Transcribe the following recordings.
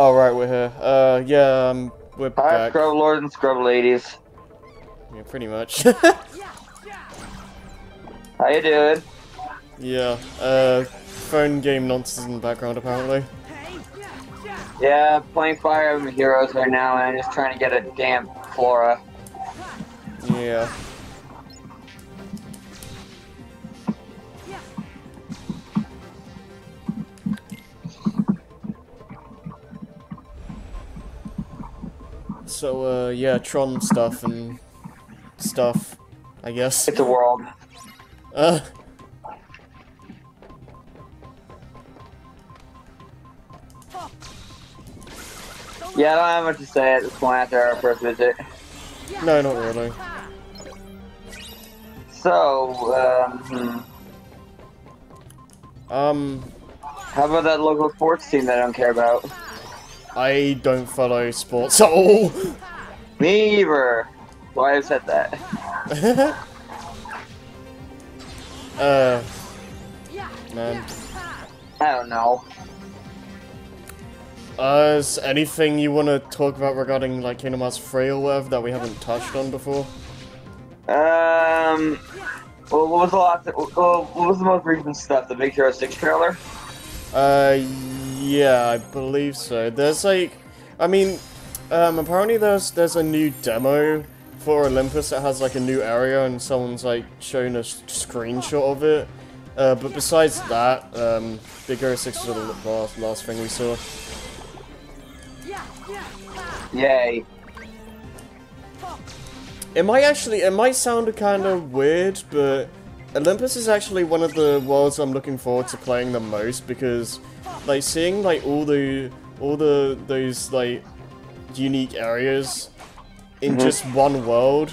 Oh, right, we're here. Uh, yeah, um, we're Hi, back. scrub lords and scrub ladies. Yeah, pretty much. How you doing? yeah, uh, phone game nonsense in the background, apparently. Yeah, playing Fire Emblem Heroes right now, and I'm just trying to get a damn Flora. Yeah. So, uh, yeah, Tron stuff and stuff, I guess. It's a world. Uh, Yeah, I don't have much to say at this point after our first visit. no, not really. So, um, hmm. Um, how about that local sports team that I don't care about? I don't follow sports at all. Me either. Why I said that? uh, man. I don't know. Uh, is anything you want to talk about regarding, like, Kingdom Hearts 3 or whatever that we haven't touched on before? Um, well, what was the last? Well, what was the most recent stuff? The Big Hero Six trailer? Uh, yeah, I believe so. There's, like, I mean, um, apparently there's, there's a new demo for Olympus that has, like, a new area and someone's, like, shown a screenshot of it. Uh, but besides that, um, Big Hero 6 was the last, last thing we saw. Yay! It might actually, it might sound kind of weird, but Olympus is actually one of the worlds I'm looking forward to playing the most because, like, seeing like all the, all the those like unique areas in just one world,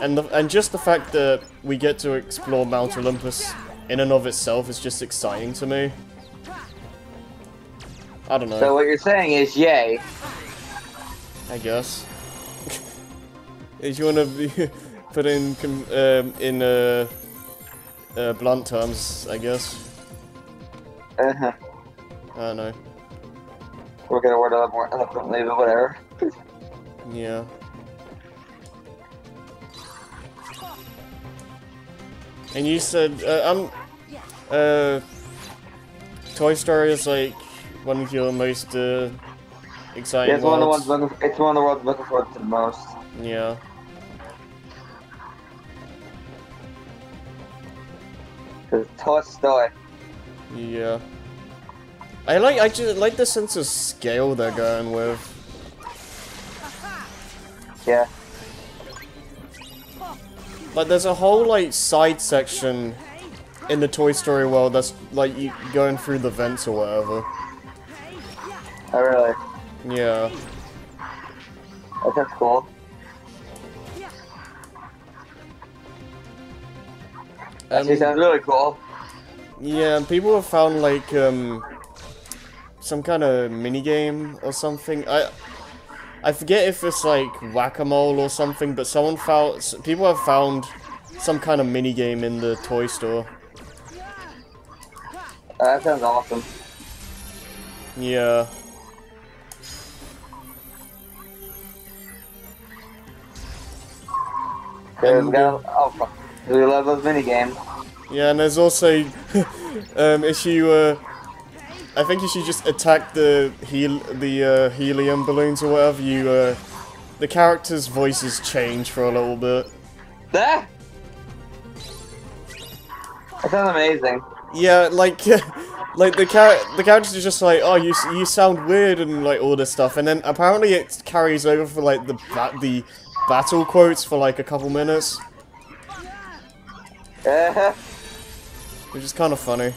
and the, and just the fact that we get to explore Mount Olympus in and of itself is just exciting to me. I don't know. So what you're saying is yay. I guess. if you want to be. put in um, in uh, uh, blunt terms, I guess. Uh-huh. I don't know. We're gonna word up more eloquently, but whatever. Yeah. And you said, uh, um, uh, Toy Story is like one of your most uh, exciting it's one of the ones looking. It's one of the worlds looking forward to the most. Yeah. Cause Toy Story. Yeah. I like I just like the sense of scale they're going with. Yeah. Like there's a whole like side section in the Toy Story world that's like you going through the vents or whatever. Oh really? Yeah. That sounds cool. Actually, Um, sounds really cool. yeah, and people have found like um some kind of mini game or something. I I forget if it's like whack-a-mole or something, but someone found people have found some kind of mini game in the toy store. Uh, that sounds awesome. Yeah. And, got oh. We love those mini games. Yeah, and there's also um, if you uh, I think you should just attack the hel the uh, helium balloons or whatever, you uh, the characters' voices change for a little bit. That. That sounds amazing. Yeah, like like the char the characters are just like, oh, you you sound weird and like all this stuff, and then apparently it carries over for like the ba the battle quotes for like a couple minutes, Uh, which is kind of funny.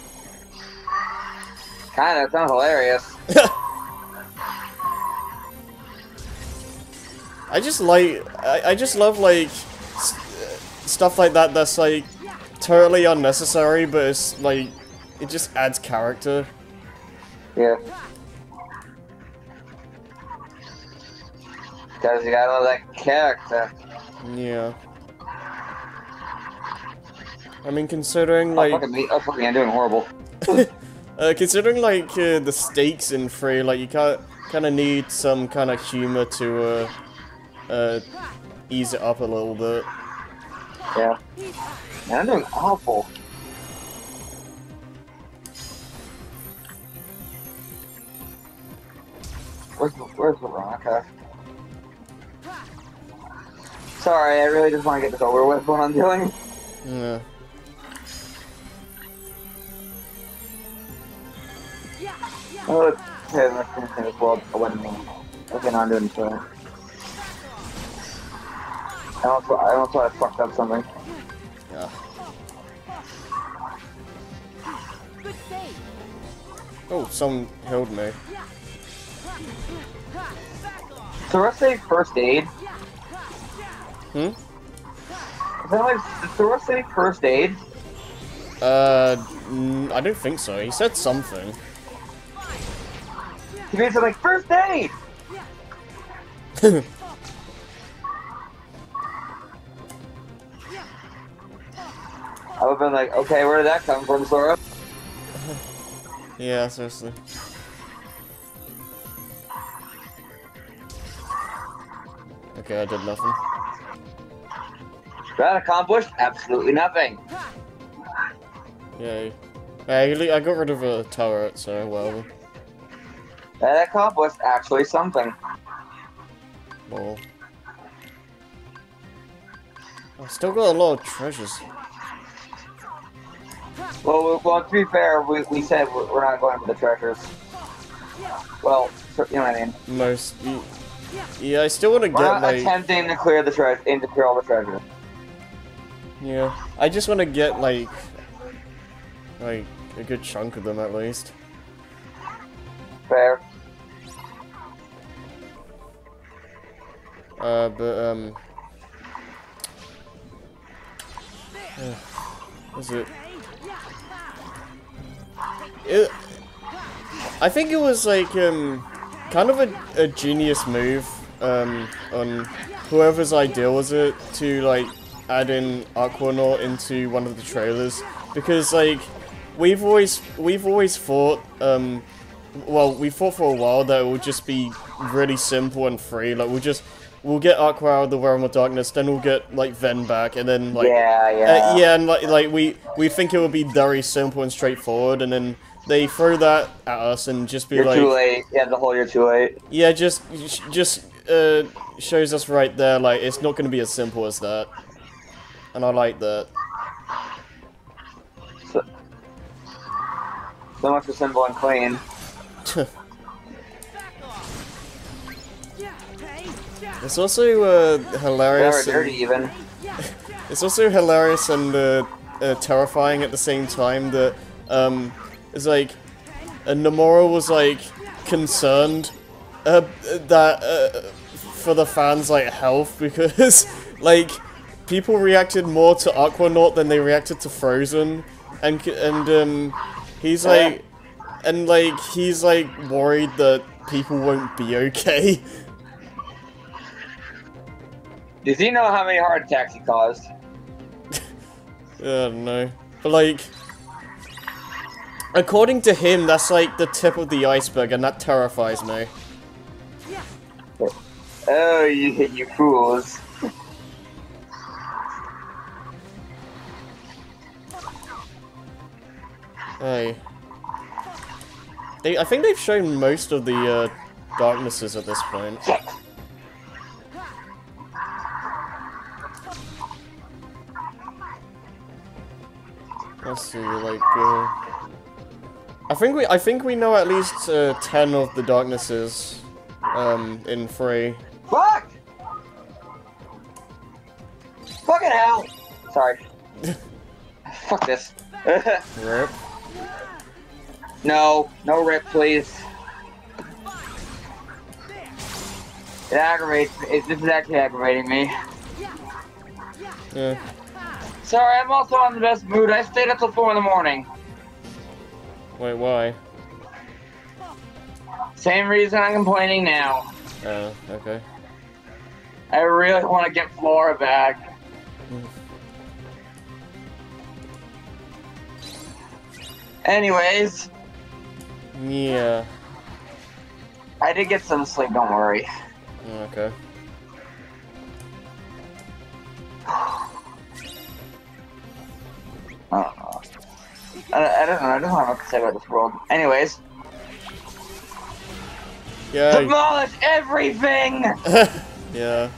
Kind of sounds hilarious. I just like, I, I just love like s- uh, stuff like that. That's like totally unnecessary, but it's like it just adds character. Yeah. Because you gotta love that character. Yeah. I mean, considering Oh, like, fucking me. Oh, fucking, I'm doing horrible. uh, considering like uh, the stakes in free, like you can't, kind of need some kind of humor to uh, uh, ease it up a little bit. Yeah. Man, I'm doing awful. Where's where's Veronica? Sorry, I really just want to get this over with what I'm doing. Yeah. Now I'm doing so. I also, I also I fucked up something. Yeah. Oh, someone held me. So let's say first aid. Hmm? Is that like, did Thor say first aid? Uh, I don't think so. He said something. He made like first aid! I would've been like, okay, where did that come from, Sora? yeah, seriously. Okay, I did nothing. That accomplished absolutely nothing. Yay. Hey, I got rid of a turret, so well. That accomplished actually something. Well. I've still got a lot of treasures. Well, well, to be fair, we, we said we're we're not going for the treasures. Well, you know what I mean. Most. Yeah, I still want to We're get not like. attempting to clear the treasure, to clear all the treasure. Yeah, I just want to get like. Like, a good chunk of them at least. Fair. Uh, but, um. Was it? It. I think it was like, um. Kind of a, a genius move, um, on whoever's idea was it to, like, add in Aquanaut into one of the trailers. Because, like, we've always, we've always thought, um, well, we thought for a while that it would just be really simple and free. Like, we'll just, we'll get Aqua out of the Realm of Darkness, then we'll get, like, Ven back, and then, like, yeah, yeah. uh, yeah, and like, like we we think it would be very simple and straightforward, and then they throw that at us and just be You're like, too late. Yeah, the whole you're too late. yeah, just just uh, shows us right there, like it's not going to be as simple as that, and I like that. So, so much for simple and clean. It's also uh, hilarious. dirty even. it's also hilarious and uh, uh, terrifying at the same time that um, it's like uh, Nomura was like concerned uh, that uh, for the fans like health because like people reacted more to Aquanaut than they reacted to Frozen and and um, he's like and like he's like worried that people won't be okay. Does he know how many heart attacks he caused? I don't know. But like, according to him, that's like the tip of the iceberg, and that terrifies me. Oh, you you fools. Hey. They, I think they've shown most of the uh, darknesses at this point. Let's see, like, uh, I think we, I think we know at least uh, ten of the darknesses, um, in free. Fuck! Fucking hell! Sorry. Fuck this. Rip. no, no rip, please. It aggravates. It, this is actually aggravating me. Yeah. Sorry, I'm also in the best mood. I stayed up till four in the morning. Wait, why? Same reason I'm complaining now. Oh, okay. I really want to get Flora back. Anyways, Yeah. I did get some sleep. Don't worry. Oh, okay. I don't know. I, I don't know. I don't know what to say about this world. Anyways, Yeah. demolish everything. yeah.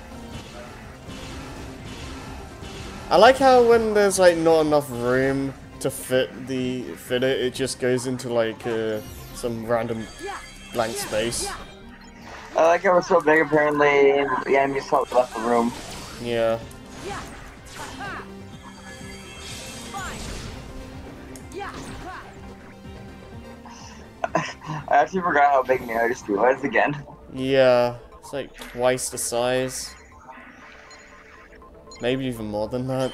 I like how when there's like not enough room to fit the fit it, it just goes into like uh, some random blank space. I like how we're so big. Apparently, the enemies probably left the room. Yeah. I actually forgot how big Majesty was again. Yeah. It's like twice the size. Maybe even more than that.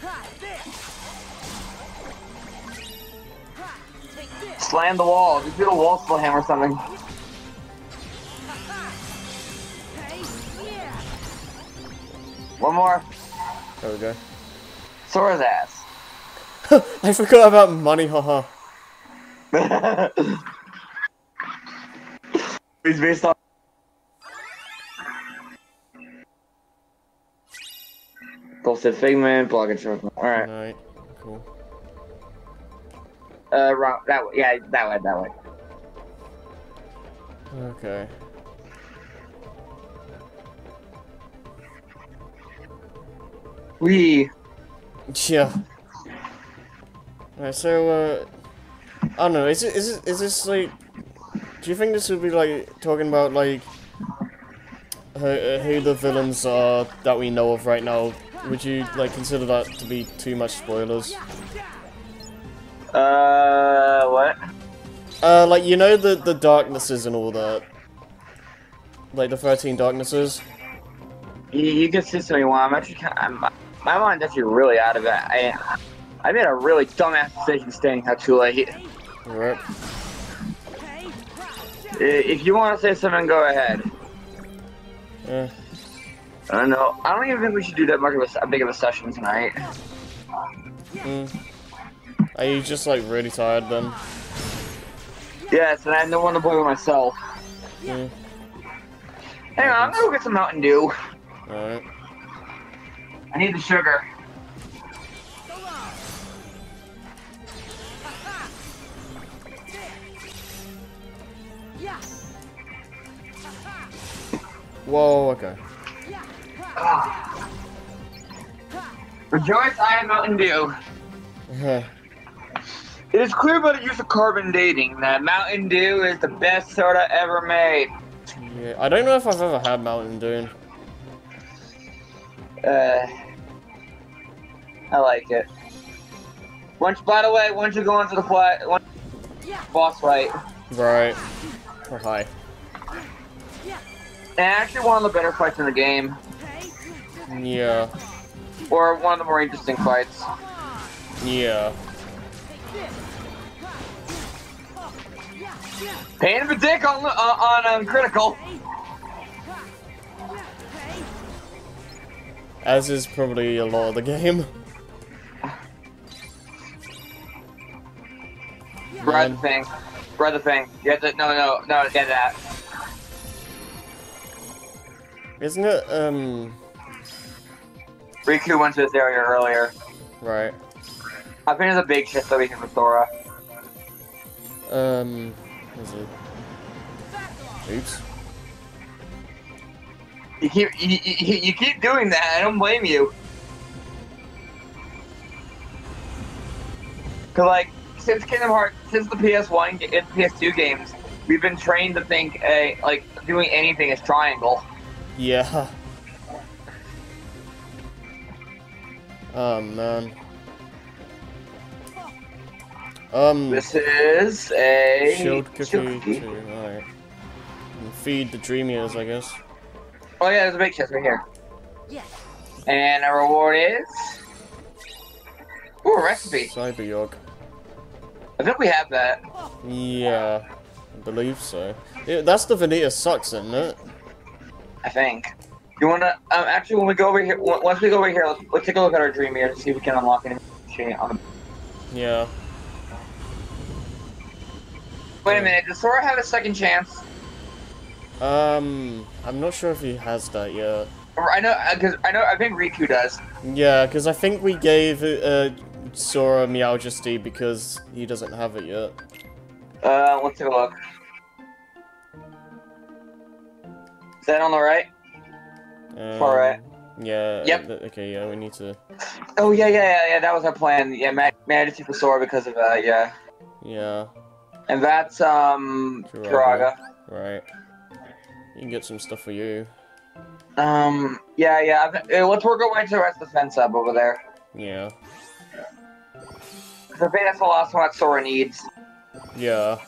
Ha. There. Ha. Take this. Slam the wall. Just do a wall slam or something. Ha-ha. Hey. Yeah. One more. There we go. Sora's ass. I forgot about money, haha. He's based on. Posted Figment, Block and Short. Alright. Alright, cool. Uh, wrong. That way. Yeah, that way, that way. Okay. We. Yeah. Alright, so, uh, I don't know, is it, is it, is this, like, do you think this would be, like, talking about, like, who, uh, who the villains are that we know of right now? Would you, like, consider that to be too much spoilers? Uh, what? Uh, like, you know the, the darknesses and all that? Like, the 13 darknesses? You, you can say something you want. I'm actually I'm, my mind's actually really out of it. I, I made a really dumbass decision staying out too late. Right. Hey. Ha. I- If you want to say something, go ahead. Yeah. I don't know. I don't even think we should do that much of a, big of a session tonight. Mm. Are you just, like, really tired then? Yes, and I no one to play with myself. Mm. Hang on, I'm gonna go get some Mountain Dew. Alright. I need the sugar. Whoa, okay. Ah. Rejoice, I have Mountain Dew. yeah, It is clear by the use of carbon dating that Mountain Dew is the best soda ever made. Yeah, I don't know if I've ever had Mountain Dew. Uh, I like it. Once, by the way, once you go into the fight, once Yeah. boss fight, Right. Oh, hi. Actually one of the better fights in the game, Yeah. or one of the more interesting fights. Yeah. Take this. Ha. Yeah. Yeah. Pain in the dick on uh, on um, critical. Hey. Ha. Yeah. Hey. As is probably a lot of the game. The thing. The thing. You have to, no, no, no, get that. Isn't it, um... Riku went to this area earlier. Right. I think there's a big shit that we can restore. Um... Is it... Oops. You keep you, you, you keep doing that. I don't blame you. Cause like since Kingdom Hearts, since the PS1 and PS2 games, we've been trained to think a like doing anything is triangle. Yeah. Oh, man. Um... This is a Shield cookie, cookie. alright. Feed the dream eaters, I guess. Oh yeah, there's a big chest right here. Yes. And our reward is ooh a recipe. Cyber Yog. I think we have that. Yeah, I believe so. Yeah, that's the Vanita sucks, isn't it? I think. You wanna um, actually when we go over here once we go over here, let's, let's take a look at our dream here to see if we can unlock anything on Yeah. Wait a minute, does Sora have a second chance? Um, I'm not sure if he has that yet. I know, because I know, I think Riku does. Yeah, because I think we gave uh, Sora Meowjesty because he doesn't have it yet. Uh, let's take a look. That on the right? Um, Far right. Yeah. Yep. Okay, yeah, we need to. Oh yeah, yeah, yeah, yeah. That was our plan. Yeah, Ma- Majesty for Sora because of uh, yeah. Yeah, And that's um Curaga. Right. You can get some stuff for you. Um, yeah, yeah. Uh, let's work our way to the rest of the fence up over there. Yeah. I think that's the last one that Sora needs. Yeah.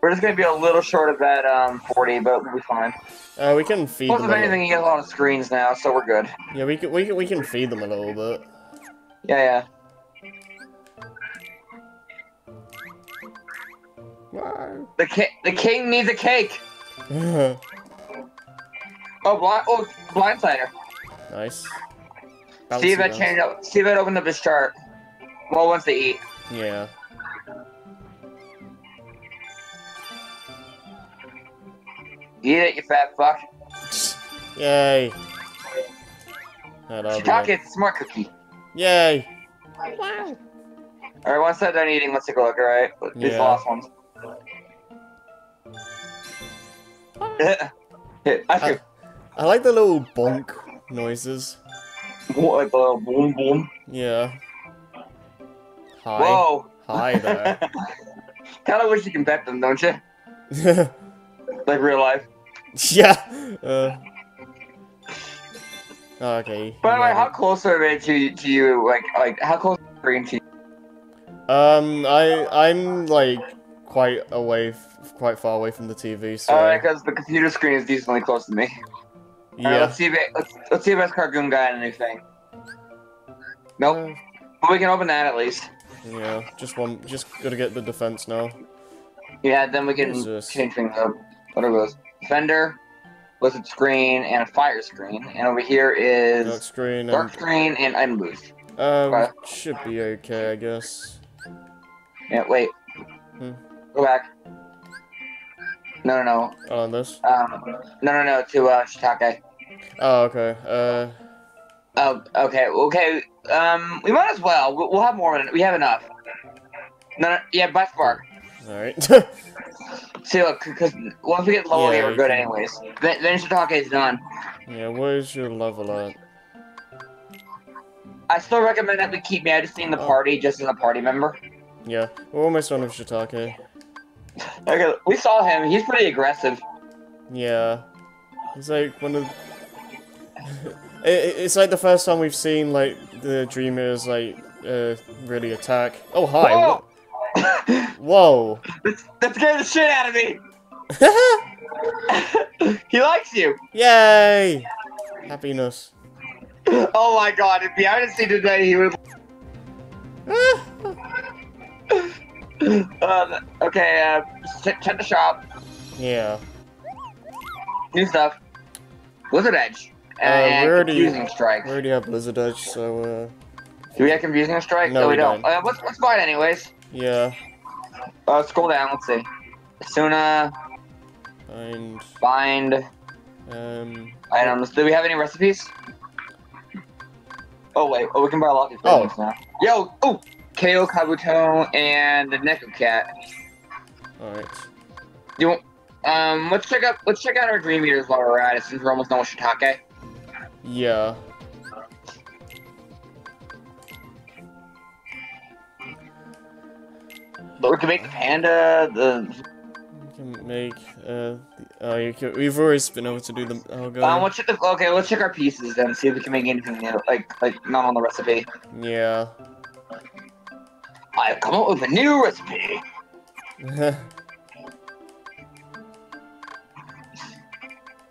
We're just gonna be a little short of that um 40, but we'll be fine. Uh, we can feed Plus, them. if anything, he has a lot of screens now, so we're good. Yeah, we can we can we can feed them a little bit. Yeah, Wow. yeah. The ki- the king needs a cake. Oh, blind. Oh, blindsider. nice. See if Bouncy I changed up. See if I opened up his chart. Well, wants to eat. Yeah. Eat it, you fat fuck. Yay. Shiitake, it. it's a smart cookie. Yay. Alright, once they're done eating, let's take a look, alright? These Yeah. last ones. I feel I like the little bonk noises. like a little boom boom. Yeah. Hi. Whoa! Hi there. Kinda wish you can bet them, don't you? Like real life. yeah. Uh. Okay. By the way, how close are they to, to you? Like, like how close are green to you? Um, I I'm like quite away, f- quite far away from the TV. So Alright, because the computer screen is decently close to me. Alright, yeah. let's see if it, let's, let's see if it's Cargoon Guy and anything. Nope. Uh, But we can open that at least. yeah. Just one. Just gotta get the defense now. Yeah, then we can this? change things up. What are those? Defender, listed screen, and a fire screen. And over here is Dark screen dark and screen and item boost. um Okay. should be okay, I guess. Yeah, wait. Hmm. Go back. No, no, no. Oh, on this. no. Um, no, no, no. To uh, Shiitake. Oh, okay. Uh, Oh, okay, okay. Um, we might as well. We'll, have more than we have enough. No, no yeah, by spark. all right. See, look, because once we get level Yeah, we're good can- anyways. Then, then Shiitake is done. yeah. Where's your level at? I still recommend that we keep Majesty in the Oh. party just as a party member. Yeah, we're almost done with Shiitake. Okay, we saw him. He's pretty aggressive. Yeah. He's like one of. it- it's like the first time we've seen like the dreamers like uh really attack. Oh hi. Whoa! Whoa. that, that scared the shit out of me. he likes you. Yay! Happiness. Oh my god, if Majesty today, he would. Uh, okay, uh, check, the shop. yeah. New stuff. Blizzard Edge. Uh, And already- Confusing Strike. We already have Blizzard Edge, so uh Do we have Confusing Strike? No, we, we don't. don't. Uh, let's, let's buy it anyways. Yeah. Uh, scroll down, let's see. Asuna, And Find. um items. Do we have any recipes? Oh, wait. Oh, we can buy Lucky Oh. Flavors now. Yo, oh! KO Kabuto and the Necho Cat. alright. You want, um, let's check out, let's check out our Dream Eaters while we're at it, since we're almost done with Shiitake. Yeah. But we can make the panda, the, We can make uh the, you can, we've always been able to do the oh god. um, let's check the, okay, let's check our pieces then, see if we can make anything new, like, like, not on the recipe. Yeah. I've come up with a new recipe.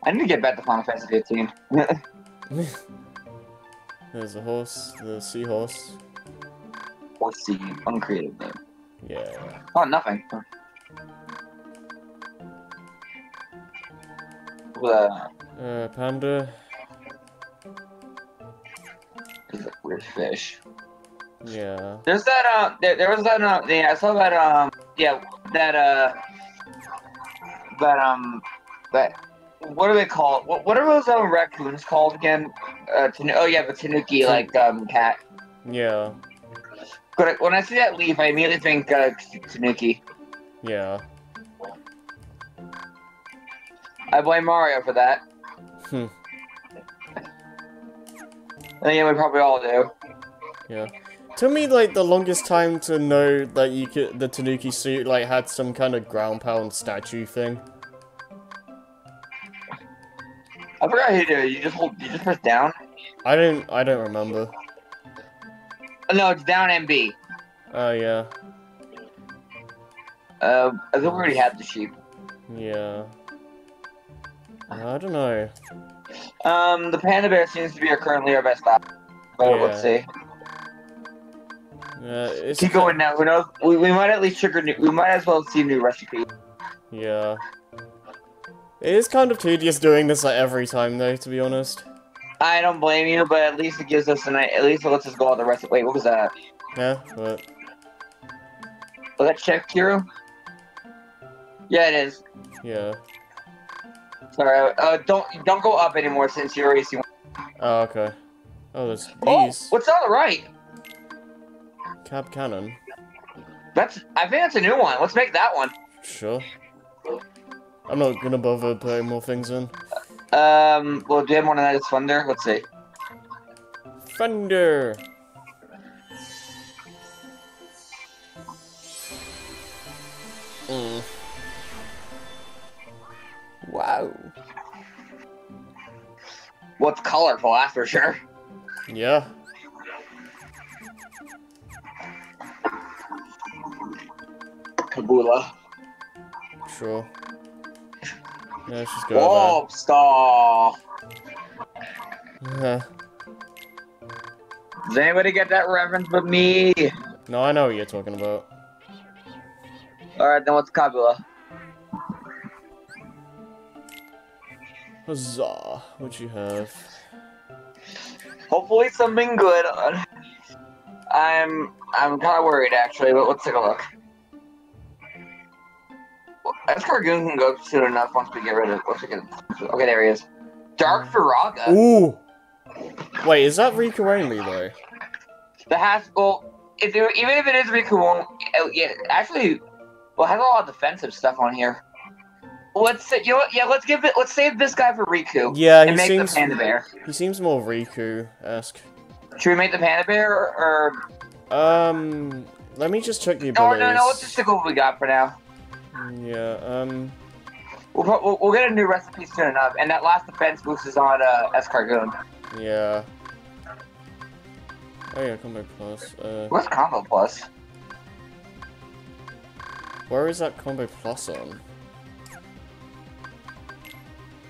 I need to get back to Final Fantasy 15. There's a horse, the seahorse. See, uncreative name. Yeah. Oh, nothing. Uh, panda. is a weird fish. Yeah. There's that uh, there, there was that uh, yeah, I saw that um, yeah, that uh, that um, that what are they called? What, what are those um, raccoons called again? Uh, oh yeah, the tanuki like um cat. Yeah. But when I see that leaf, I immediately think uh, tanuki. Yeah. I blame Mario for that. Hmm. And yeah, we probably all do. Yeah. Took me like the longest time to know that you could the Tanuki suit like had some kind of ground pound statue thing. I forgot how you do it. You just hold, you just press down. I don't I don't remember. Oh, no, it's down MB. Oh yeah. Uh, I think we already had the sheep. Yeah. I don't know. Um, the panda bear seems to be our currently our best option. But Yeah. let's see. Yeah, it's Keep going now. Who knows? We, we might at least trigger new. We might as well see new recipes. Yeah. It is kind of tedious doing this like every time though, to be honest. I don't blame you, but at least it gives us a night. At least it lets us go all the rest. Wait, what was that? Yeah, but Was that check Kiro? Yeah, it is. yeah. Sorry. Uh, don't don't go up anymore since you already see. One. Oh, okay. Oh, there's Oh, what's on the right? Kab Kannon. That's. I think that's a new one. Let's make that one. Sure. I'm not gonna bother putting more things in. Um. Well, do you have one of that? It's thunder. Let's see. Thunder! Mm. Wow. What's colorful? That's for sure. Yeah. Kabula. Sure. Yeah, let's just go. Does anybody get that reference but me? no, I know what you're talking about. Alright, then what's Kabula? Huzzah. What you have? Hopefully something good. I'm I'm kind of worried actually, but let's take a look. Well, Escargoon can go soon enough once we get rid of. Once we get, okay, there he is. Dark Firaga. Ooh! Wait, is that Riku only though? The has well, if there, even if it is Riku, won't- uh, yeah, actually, well, it has a lot of defensive stuff on here. Let's say, you know what? Yeah, let's give it. Let's save this guy for Riku. Yeah, he make seems the panda bear. he seems more Riku-esque. Should we make the panda bear or? Um, let me just check the No, abilities. no, no. Let's just stick with what we got for now. Yeah, um, We'll, we'll, we'll get a new recipe soon enough, and that last defense boost is on uh, Escargoon. yeah. Oh yeah, combo plus. Uh, What's combo plus? where is that combo plus on?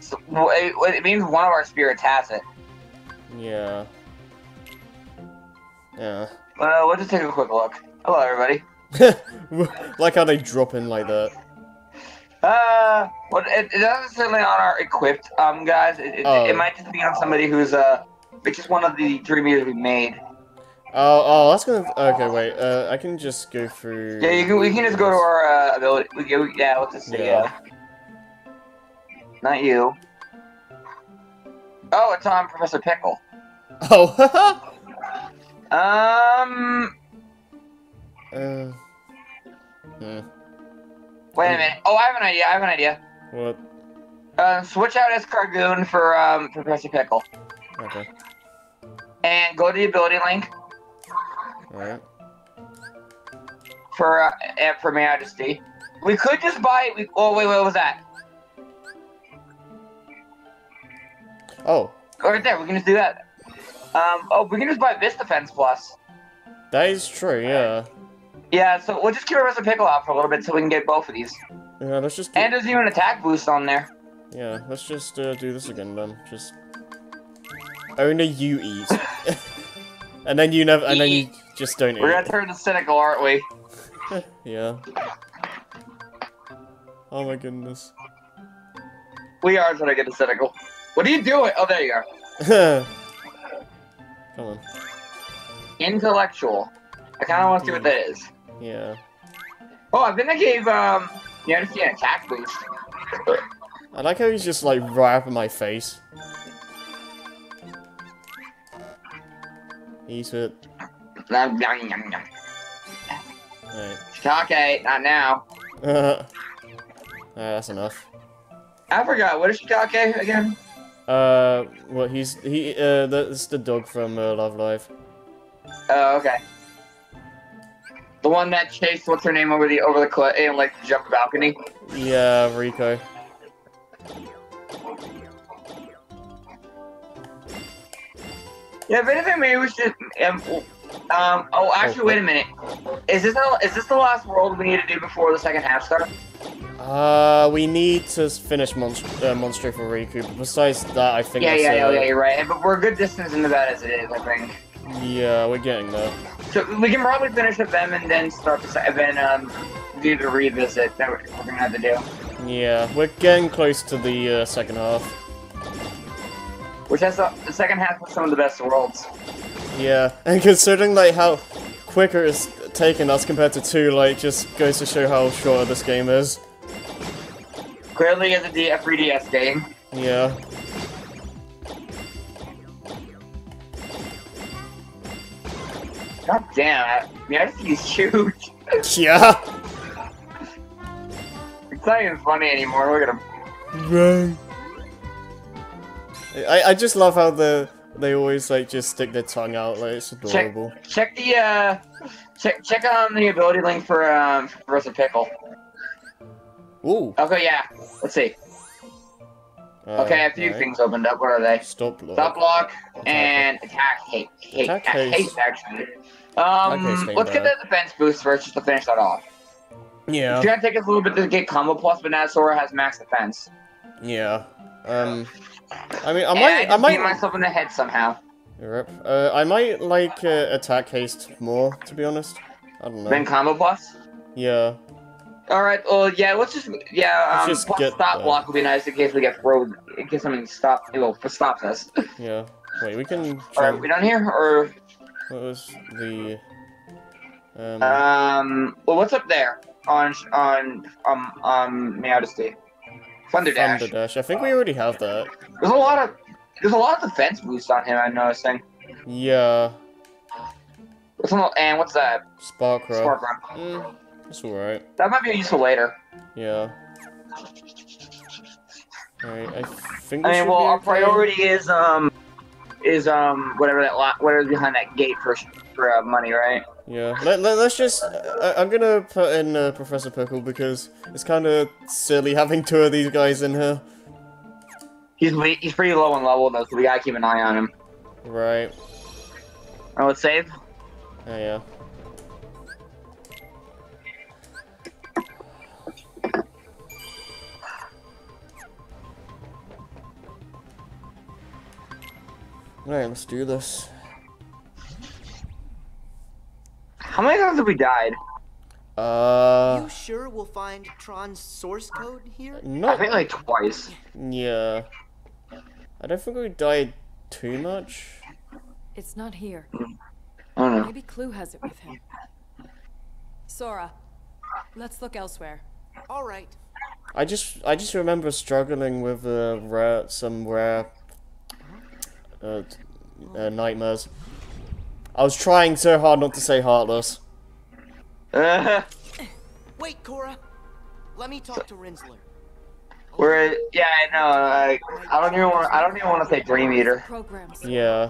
So, well, it, it means one of our spirits has it. Yeah. Yeah. Uh, we'll just take a quick look. Hello, everybody. like how they drop in like that. Uh, well, it, it doesn't necessarily on our equipped um guys. It, it, Oh. it might just be on somebody who's uh, it's just one of the three meters we made. Oh, oh, that's gonna. Okay, wait. Uh, I can just go through. Yeah, you can, we can just go to our uh, ability. We, we, yeah, let's just see. Yeah. Yeah. Not you. Oh, it's on Professor Pickle. Oh. Um, uh. Hmm. wait a minute. Oh, I have an idea. I have an idea. What? Uh, switch out Escargoon for um for Professor Pickle, Okay. and go to the ability link All right. for uh, for Majesty. We could just buy. We, oh wait, what was that? Oh, Oh, right there. We can just do that. Um. Oh, we can just buy this defense plus. that is true. Yeah. Yeah. So we'll just keep Professor Pickle out for a little bit so we can get both of these. Yeah. Let's just. Do, And there's even an attack boost on there. yeah. Let's just uh, do this again then. Just. Only you eat. and then you never. And then you just don't We're eat. gonna turn the cynical, aren't we? yeah. Oh my goodness. We are gonna get cynical. What are you doing? Oh, there you are. Come on. Intellectual. I kind of want to see what that is. Yeah. Oh, I think I gave um Yadusi an attack boost. I like how he's just like right up in my face. Eat it. Nom, nom, nom, nom. Alright. Shiitake, not now. Alright, that's enough. I forgot. What is Shiitake again? Uh, well, he's he. Uh, that's the dog from uh, Love Live. Oh, okay. The one that chased what's her name over the over the cliff and like jump the balcony. Yeah, Rico. Yeah, if anything, maybe we should. Um, um oh, actually, wait a minute. Is this the, is this the last world we need to do before the second half starts? Uh, we need to finish Monst uh, Monster for Riku. But besides that, I think. Yeah, yeah, yeah, yeah, you're right. But we're a good distance into that as it is, I think. Yeah, we're getting there. So we can probably finish with them and then start the se- then um do the revisit that we're, gonna have to do. Yeah, we're getting close to the uh, second half. Which has the, the second half of some of the best worlds. Yeah, and considering like how quicker it's taken us compared to two, like just goes to show how short this game is. Clearly, it's a D- a 3DS game. Yeah. God damn it! I mean, I just think huge. Yeah. It's not even funny anymore. Look at him. Right. I I just love how the they always like just stick their tongue out like it's adorable. check the uh, check check on the ability link for um for Professor Pickle. Ooh. Okay, yeah. Let's see. Uh, Okay, a few things opened up. What are they? Stop block. Stop block Attack and attack hate. Hate, Attack hate, haste. actually. Um, let's get the defense boost first just to finish that off. Yeah. It's gonna take us a little bit to get combo plus, but now Sora has max defense. Yeah. Um. I mean, I and might. I I, just might. myself in the head somehow. Rip. Uh, I might like uh, attack haste more, to be honest. I don't know. Then combo plus. Yeah. All right. Well, yeah. Let's just yeah. Let's Um, just plus get stop that. block would be nice in case we get thrown, In case something stop. Well, stops us. Yeah. Wait, we can. All right. We done here or what was the? Um. um? Well, what's up there on on um um Majesty? Thunder Dash. Thunder Dash. I think we already have that. There's a lot of there's a lot of defense boost on him. I'm noticing. Yeah. What's on and what's that? Spark Run. Spark Run. Mm, that's alright. That might be useful later. Yeah. Alright, I think. I mean, well, our priority is um is um whatever that lot whatever's behind that gate for for uh, money, right? Yeah, let, let, us just. I, I'm gonna put in uh, Professor Pickle because it's kind of silly having two of these guys in here. He's he's pretty low on level though, so we gotta keep an eye on him. Right. Oh, let's save. Oh, yeah. Alright, let's do this. How many times have we died? Uh, you sure we'll find Tron's source code here? No. I think like twice. Yeah. I don't think we died too much. It's not here. I don't know. Maybe Clu has it with him. Sora, let's look elsewhere. All right. I just, I just remember struggling with uh, rare, some rare uh, uh, nightmares. I was trying so hard not to say heartless. Uh, Wait, Sora. Let me talk to Rinzler. we're yeah, I know. Like, I don't even want. I don't even want to say Dream Eater. Programs. Yeah.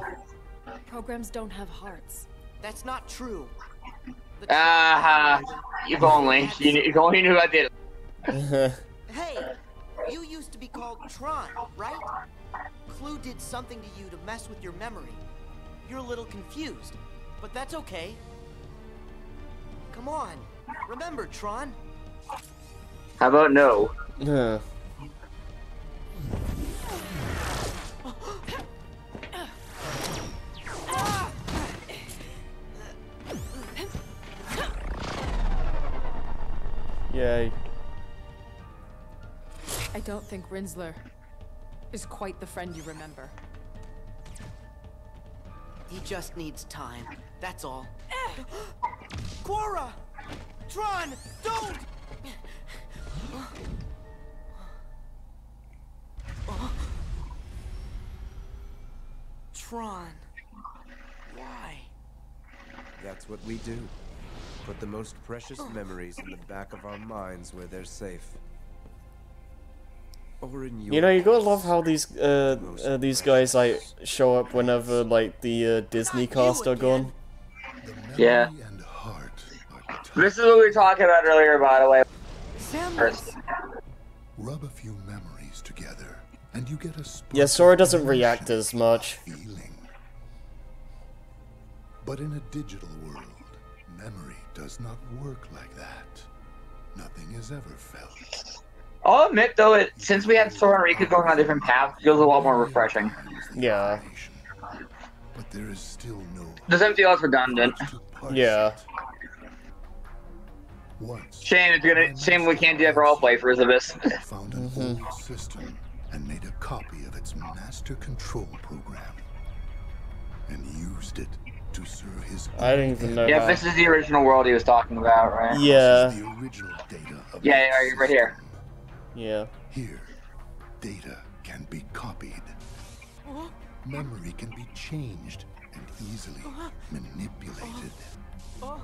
Programs don't have hearts. That's not true. The Ah, if only. You, knew- if only you knew I did it. Hey, you used to be called Tron, right? Clu did something to you to mess with your memory. You're a little confused, but that's okay. Come on, remember Tron? How about no? Huh. Yay. I don't think Rinzler is quite the friend you remember. He just needs time. That's all. Eh! Sora! Tron, don't! Tron, why? That's what we do. Put the most precious memories in the back of our minds where they're safe. Or in your You know, you gotta love how these uh, uh these guys like show up whenever like the uh, Disney cast are gone. Yeah. and heart are. This is what we were talking about earlier, by the way. Samus! Rub a few memories together, and you get a Yeah, Sora doesn't react as much. Feeling. But in a digital world, memory does not work like that. Nothing is ever felt. I'll admit though, it, since we had Sora and Riku going on a different paths, it feels a lot more refreshing. Yeah. But there is still no Doesn't feel as redundant. words to parse Yeah. it. Once Shame it's gonna. Shame we can't do that for all playthroughs of this. found an old system and made a copy of its master control program and used it to serve his I didn't even know Yeah, how. this is the original world he was talking about, right? Yeah, the original data of Yeah, that yeah, right here. System. yeah. Here, data can be copied. Uh-huh. Memory can be changed and easily uh-huh. manipulated. Uh-huh.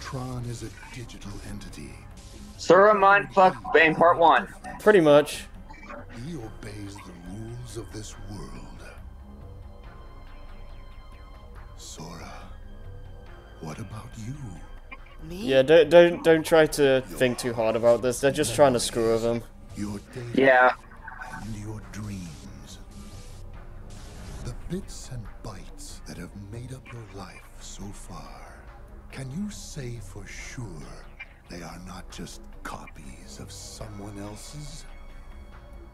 Tron is a digital entity. Sora Mindfuck in part one. Pretty much. He obeys the rules of this world. Sora, what about you? Me? Yeah, don't don't don't try to think too hard about this. They're just trying to screw with him. Your data Yeah. and your dreams. The bits and bytes that have made up your life so far. Can you say for sure they are not just copies of someone else's?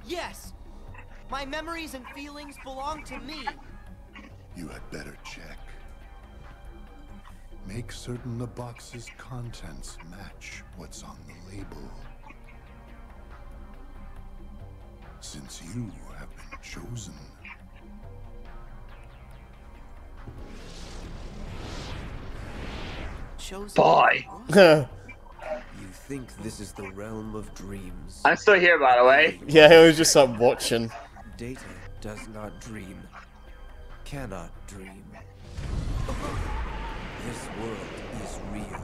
Yes! My memories and feelings belong to me. You had better check. Make certain the box's contents match what's on the label. Since you have been chosen. Chosen. Boy. You think this is the realm of dreams. I'm still here, by the way. he was just like watching. Data does not dream. Cannot dream. This world is real.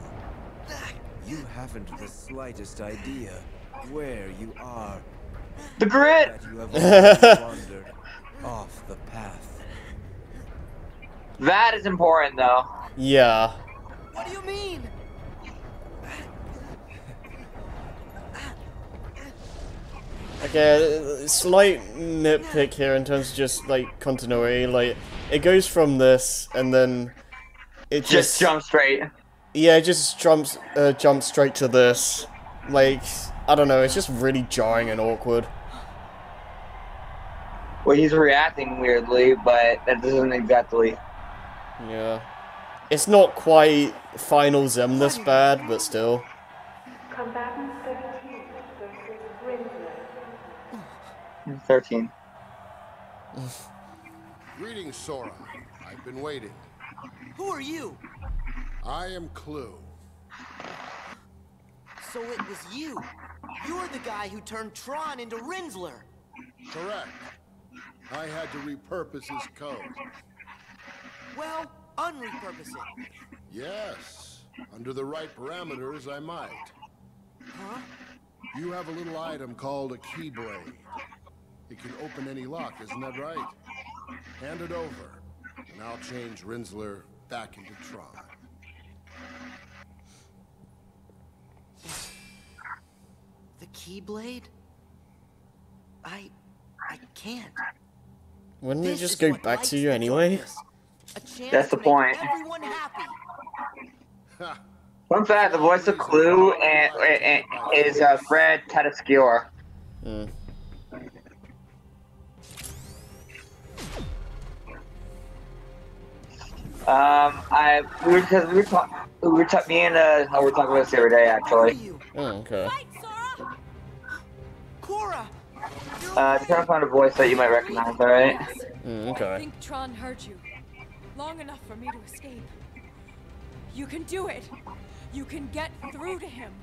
You haven't the slightest idea where you are. The grid. That you have wandered off the path. That is important, though. Yeah. What do you mean? Okay, slight nitpick here in terms of just like continuity. Like, it goes from this and then it just, Just jump straight. Yeah, it just jumps uh, jumps straight to this. Like, I don't know. It's just really jarring and awkward. Well, he's reacting weirdly, but that doesn't exactly. Yeah. It's not quite Final Zem this bad, but still. Combatant 13 versus Rinzler. 13. Greetings, Sora. I've been waiting. Who are you? I am Clu. So it was you. You're the guy who turned Tron into Rinzler. Correct. I had to repurpose his code. Well, unrepurpose it. Yes. Under the right parameters, I might. Huh? You have a little item called a Keyblade. It can open any lock, isn't that right? Hand it over, and I'll change Rinzler back into Tron. The Keyblade? I... I can't. Wouldn't it This just go back to you anyway? darkness. A chance That's the point. Everyone happy. Fun fact: the voice of Clu and, and, is uh, Fred Tatasciore. Hmm. Um, I we were because we were talking. We were talking. Me and uh, I were talking about this the other day, actually. Oh, okay. Quorra! Uh, trying to find a voice that you might recognize. All right. Mm, I okay. think Tron heard you. Long enough for me to escape. You can do it. You can get through to him.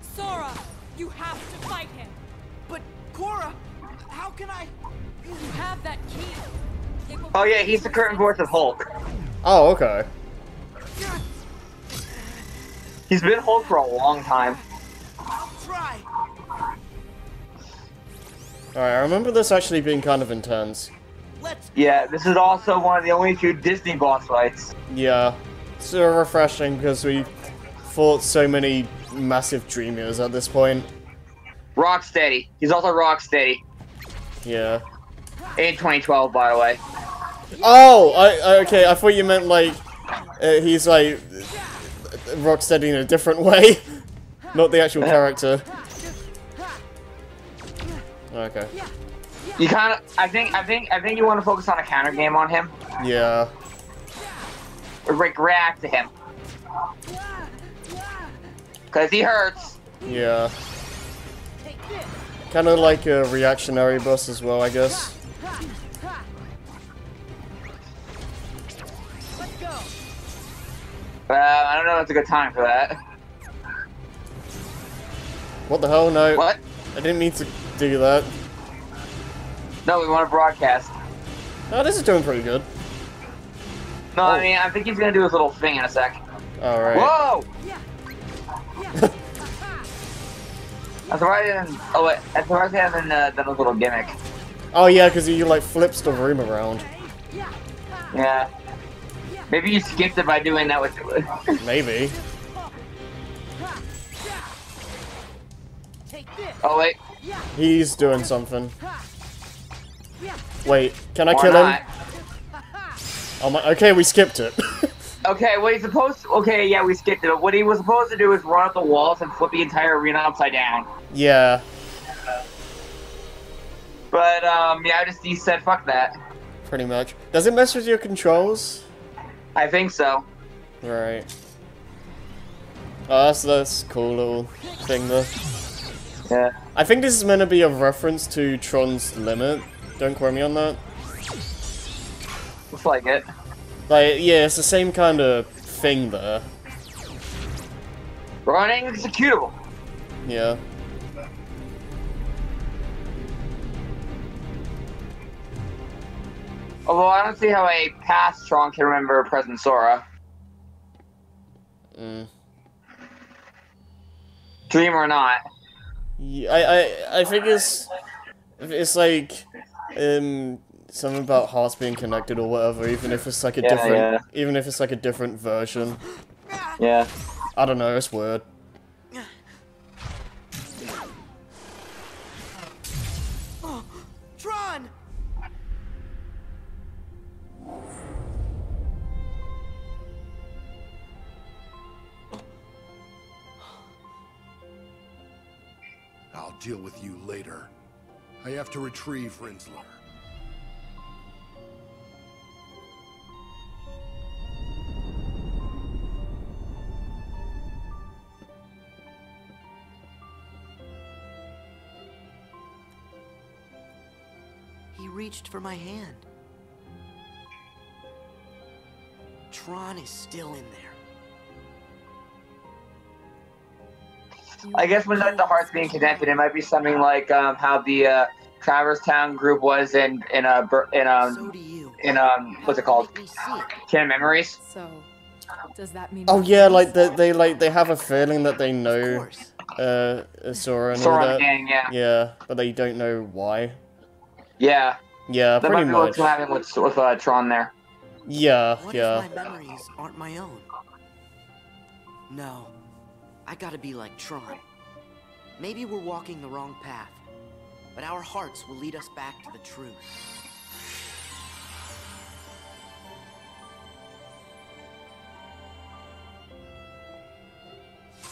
Sora, you have to fight him. But, Quorra, how can I... You have that key. It will Oh yeah, he's the current voice of Hulk. Oh, okay. He's been Hulk for a long time. I'll try. Alright, I remember this actually being kind of intense. Yeah, this is also one of the only two Disney boss fights. Yeah. So refreshing because we fought so many massive dreamers at this point. Rocksteady. He's also Rocksteady. Yeah. In 2012, by the way. Oh, I, okay. I thought you meant like uh, he's like Rocksteady in a different way, not the actual character. Okay. You kind of, I think, I think, I think you want to focus on a counter game on him, Yeah. like react to him, cause he hurts. Yeah. Kind of like a reactionary boss as well, I guess. Uh, I don't know if it's a good time for that. What the hell? No. What? I didn't mean to do that. No, we want to broadcast. Oh, this is doing pretty good. No, Oh. I mean, I think he's gonna do his little thing in a sec. Alright. Whoa! I'm surprised he didn't. Oh wait, I'm surprised he hasn't uh, done a little gimmick. Oh yeah, because he like flips the room around. Yeah. Maybe you skipped it by doing that with. Maybe. oh wait. He's doing something. Wait, can I Or kill not. him? Oh my, okay, we skipped it. Okay, what he's supposed to, okay, yeah, we skipped it. What he was supposed to do is run up the walls and flip the entire arena upside down. yeah. But, um, yeah, I just, he said, fuck that. Pretty much. Does it mess with your controls? I think so. Right. Oh, that's this cool little thing there. Yeah. I think this is meant to be a reference to Tron's Limit. Don't quote me on that. Looks like it. Like, yeah, it's the same kind of thing there. Running executable. Yeah. Although I don't see how a past Tron can remember present Sora. Mm. Dream or not. Yeah, I, I, I think it's, it's like, um, something about hearts being connected or whatever. Even if it's like a Yeah, different, yeah. even if it's like a different version. Yeah. I don't know. It's weird. I'll deal with you later. I have to retrieve Rinzler. He reached for my hand. Tron is still in there. I guess when like, the hearts being connected, it might be something like um, how the uh, Traverse Town group was in in a uh, in So um do in um what's it called? Make me see it. Canon Memories. So, does that mean? Oh yeah, like they, they like they have a feeling that they know course. uh Sora and Sora all and the that. gang, yeah. Yeah, but they don't know why. Yeah. Yeah, That might pretty be much. what's happening with with uh, Tron there. Yeah, What yeah. if my memories aren't my own? No. I gotta be like Tron. Maybe we're walking the wrong path, but our hearts will lead us back to the truth.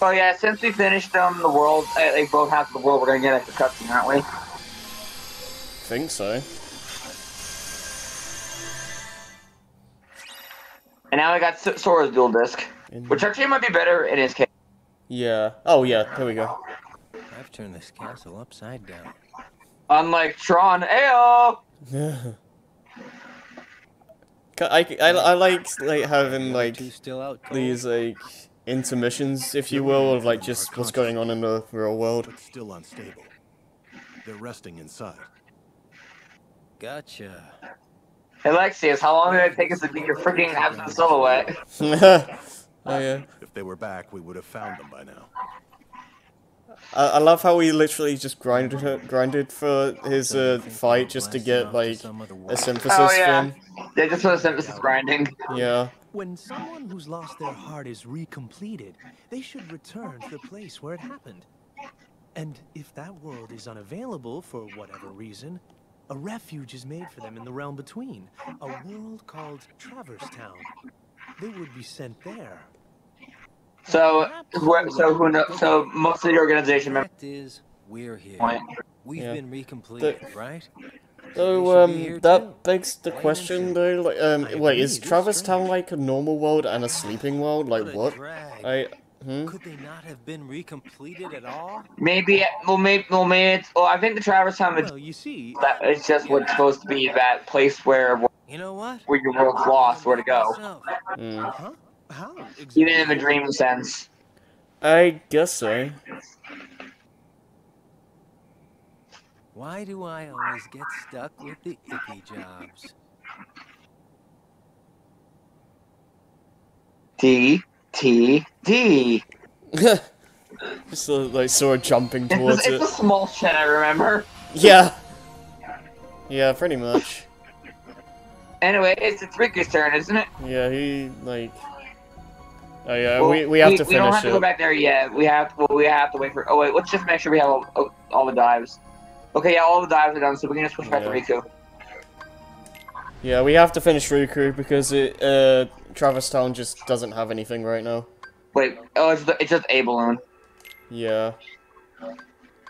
Oh yeah, since we finished um the world, uh, like both halves of the world, we're gonna get like a cutscene, aren't we? Think so. And now I got S- Sora's dual disc, In- which actually might be better in his case. Yeah. Oh yeah, here we go. I've turned this castle upside down. Unlike Tron, ayo. Ca- I, I, I like like having like still out these like intermissions, if you will, of like just what's going on in the real world. but still unstable. They're resting inside. Gotcha. Hey, Lexaeus, how long did it take us to get your freaking absent silhouette? oh yeah. If they were back, we would have found them by now. I, I love how he literally just grinded it- grinded for his uh, fight just to get like a synthesis Oh, yeah. thing. They just put a synthesis grinding. Yeah. When someone who's lost their heart is recompleted, they should return to the place where it happened. And if that world is unavailable for whatever reason, a refuge is made for them in the realm between, a world called Traverse Town. They would be sent there. So, who- so who know, so most of the organization members. Fact is, we're here. Point. We've Yeah. been recompleted, The- right? So should um, that too. begs the Plain question simple. though. Like, um, I wait, is it is Traverse Town like a normal world and a sleeping world? Like What what? I hmm? Could they not have been recompleted at all? Maybe, well, maybe, well, maybe it's. Well, I think the Traverse Town is Well, you see, that it's just what's supposed to be that place where You know what? where your world's lost, where to go, Myself. Hmm. huh? How? Exactly? even in the dream sense. I guess so. Why do I always get stuck with the icky jobs? T T T. Just like sort of jumping It's, towards a- it. it's a small shed, I remember. Yeah. Yeah, pretty much. Anyway, it's it's Riku's turn, isn't it? Yeah, he like. Oh yeah, Well, we we have to finish. We don't have to go back there yet. We have well, we have to wait for. Oh wait, let's just make sure we have all, all, all the dives. Okay, yeah, all the dives are done, so we can just switch back Yeah. to Riku. Yeah, we have to finish Riku because it uh Traverse Town just doesn't have anything right now. Wait, oh, it's it's just a balloon. Yeah.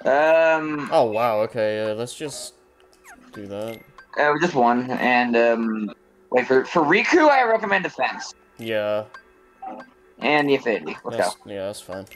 Um, Oh wow. Okay. Yeah. Let's just do that. uh, just one, and um, wait for for Riku, I recommend defense Yeah. And the affinity. Let's go. That's, yeah. That's fine.